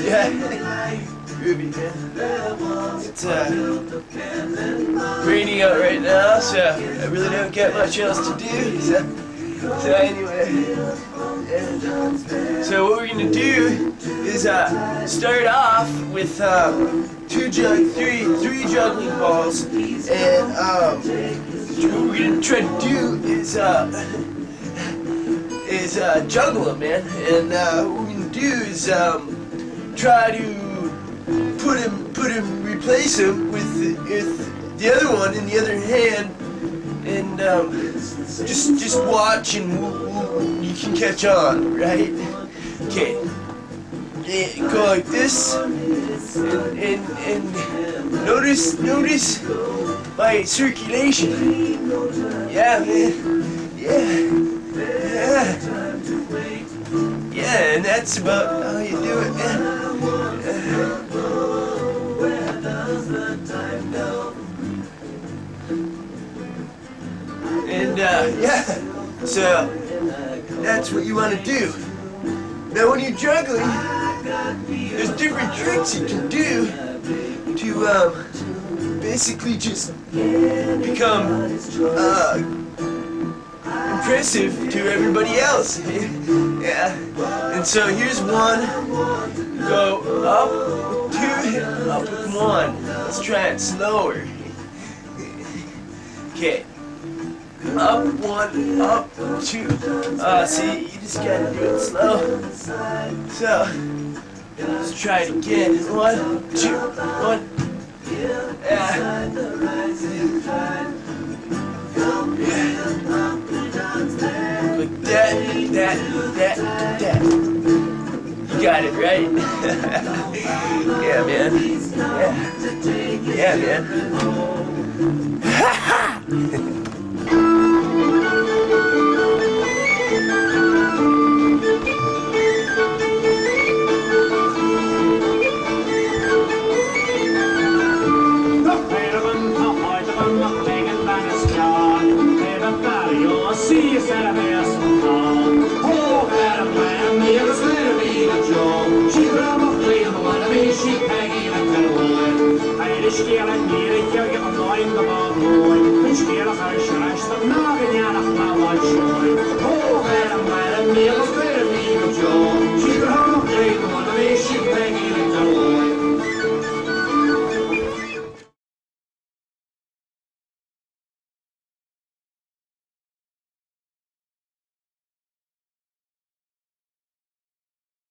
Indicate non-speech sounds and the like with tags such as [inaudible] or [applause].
Yeah. Groovy, man. It's uh, raining out right now, so I really don't get much else to do. So, so anyway, yeah. so what we're gonna do is uh, start off with um, two jug, three, three juggling balls, and um, what we're gonna try to do is uh is uh, juggle them, man. And uh, what we're gonna do is um, try to put him, put him, replace him with with the other one in the other hand, and um, just just watch and we'll, we'll, you can catch on, right? Okay. Yeah, go like this, and, and, and notice notice my circulation. Yeah, man. Yeah. Yeah. [laughs] Yeah, and that's about how you do it, man. And, uh, yeah, so that's what you want to do. Now, when you're juggling, there's different tricks you can do to, um, basically just become, uh, impressive to everybody else. [laughs] yeah. And so here's one. Go up two, up with one. Let's try it slower. [laughs] Okay. Up one, up two. Uh, see, you just gotta do it slow. So, let's try it again. One, two, one. Yeah. Like that, that, that. You got it, right? [laughs] yeah, man. Yeah. Yeah, man. Stjäla